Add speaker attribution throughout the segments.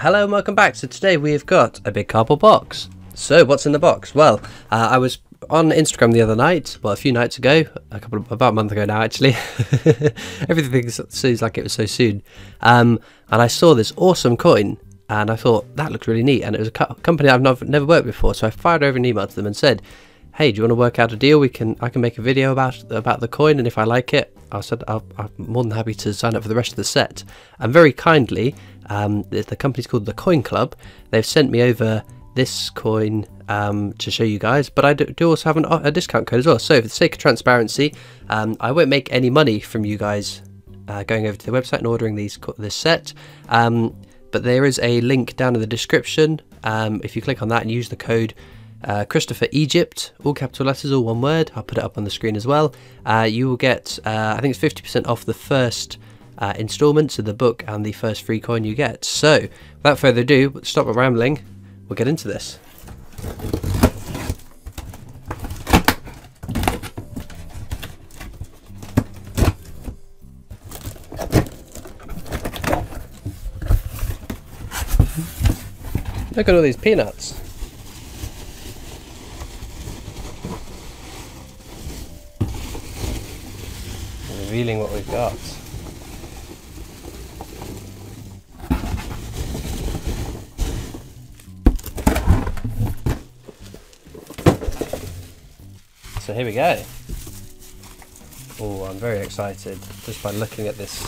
Speaker 1: Hello and welcome back. So today we've got a big cardboard box. So what's in the box? Well, uh, I was on Instagram the other night, well a few nights ago, a couple of, about a month ago now actually. Everything seems like it was so soon. Um, and I saw this awesome coin and I thought that looked really neat and it was a co company I've never, worked before so I fired over an email to them and said hey do you want to work out a deal we can I can make a video about about the coin and if I like it I said i am more than happy to sign up for the rest of the set and very kindly um, the, company's called the Koin Club. They've sent me over this coin um, to show you guys, but I do, do also have an, a discount code as well. So for the sake of transparency, um, I won't make any money from you guys uh, going over to the website and ordering these this set. Um, but there is a link down in the description. Um, if you click on that and use the code uh, Christopher Egypt, all capital letters, all one word. I'll put it up on the screen as well. Uh, you will get, uh, I think it's 50% off the first uh, installments of the book and the first free coin you get. So, without further ado, stop rambling, we'll get into this. Look at all these peanuts. Revealing what we've got. So here we go. Oh, I'm very excited just by looking at this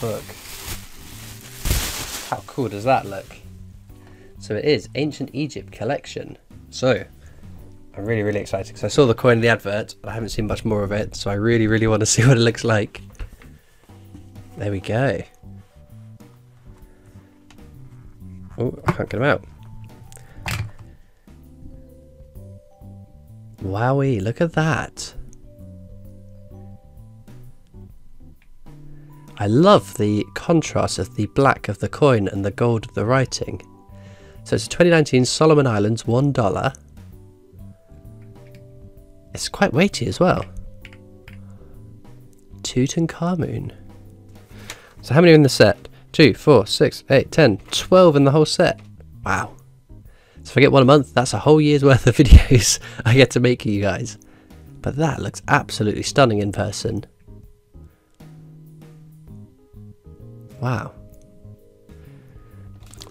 Speaker 1: book. How cool does that look? So it is Ancient Egypt Collection. So I'm really, really excited because I saw the coin in the advert. But I haven't seen much more of it, so I really, really want to see what it looks like. There we go. Oh, I can't get them out. Wowie, look at that. I love the contrast of the black of the coin and the gold of the writing. So it's a 2019 Solomon Islands $1. It's quite weighty as well. Tutankhamun. So how many are in the set? 2, 4, 6, 8, 10, 12 in the whole set. Wow. So if I get one a month, that's a whole year's worth of videos I get to make you guys. But that looks absolutely stunning in person. Wow.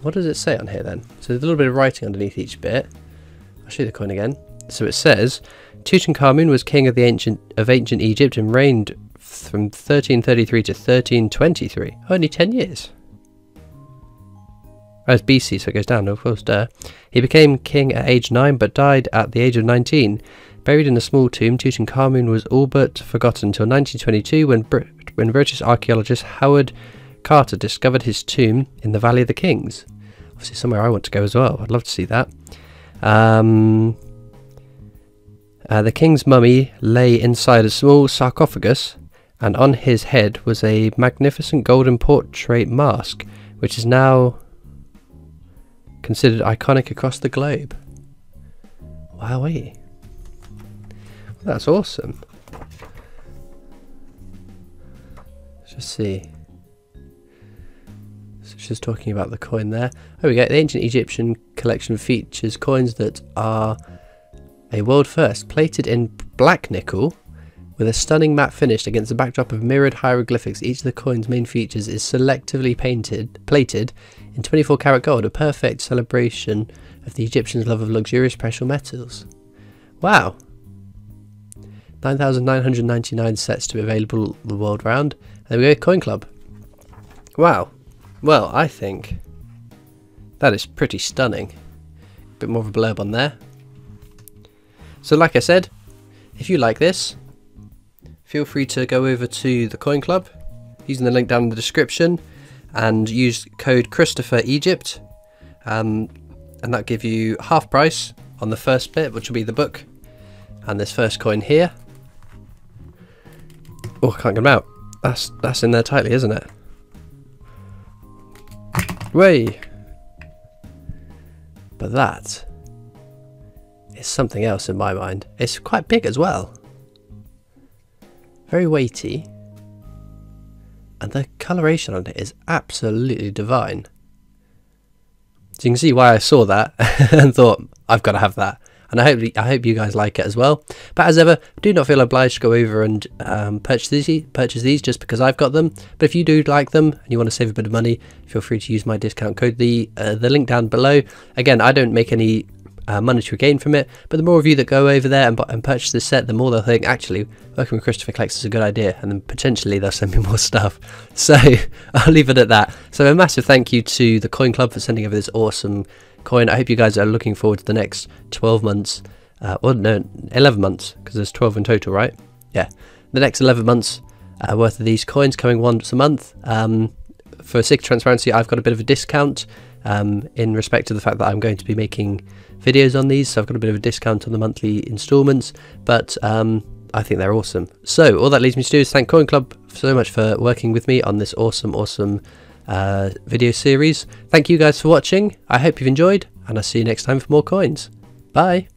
Speaker 1: What does it say on here then? So there's a little bit of writing underneath each bit. I'll show you the coin again. So it says, Tutankhamun was king of the ancient of ancient Egypt and reigned from 1333 to 1323. Only 10 years. As BC, so it goes down, of course, duh. He became king at age 9 but died at the age of 19. Buried in a small tomb, Tutankhamun was all but forgotten until 1922 when, Brit when British archaeologist Howard Carter discovered his tomb in the Valley of the Kings. Obviously, somewhere I want to go as well. I'd love to see that. Um, uh, the king's mummy lay inside a small sarcophagus, and on his head was a magnificent golden portrait mask, which is now considered iconic across the globe. Wowee. That's awesome. Let's just see. So she's talking about the coin there. Oh, we go. The ancient Egyptian collection features coins that are a world first, plated in black nickel with a stunning matte finish against a backdrop of mirrored hieroglyphics. Each of the coin's main features is selectively painted, plated in 24 karat gold, a perfect celebration of the Egyptians' love of luxurious precious metals. Wow! 9,999 sets to be available the world round. There we go, Koin Club. Wow. Well, I think that is pretty stunning. A bit more of a blurb on there. So like I said, if you like this, feel free to go over to the Koin Club using the link down in the description and use code Christopher Egypt, um, and that give you half price on the first bit, which will be the book, and this first coin here. Oh, I can't get them out. That's that's in there tightly, isn't it? Way. But that is something else in my mind. It's quite big as well. Very weighty and the coloration on it is absolutely divine. So you can see why I saw that and thought I've got to have that. And I hope I hope you guys like it as well. But as ever, do not feel obliged to go over and um, purchase these purchase these just because I've got them. But if you do like them and you want to save a bit of money, feel free to use my discount code. The uh, the link down below. Again, I don't make any uh, monetary gain from it. But the more of you that go over there and, and purchase this set, the more they'll think, actually, working with Christopher Collects is a good idea. And then potentially they'll send me more stuff. So I'll leave it at that. So a massive thank you to the Koin Club for sending over this awesome coin. I hope you guys are looking forward to the next 12 months. Uh, well, no, 11 months, because there's 12 in total, right? Yeah. The next 11 months uh, worth of these coins coming once a month. Um, for sake of transparency, I've got a bit of a discount um, in respect to the fact that I'm going to be making videos on these, so I've got a bit of a discount on the monthly installments, but um, I think they're awesome. So all that leaves me to do is thank Koin Club so much for working with me on this awesome, awesome uh, video series. Thank you guys for watching. I hope you've enjoyed, and I'll see you next time for more coins. Bye.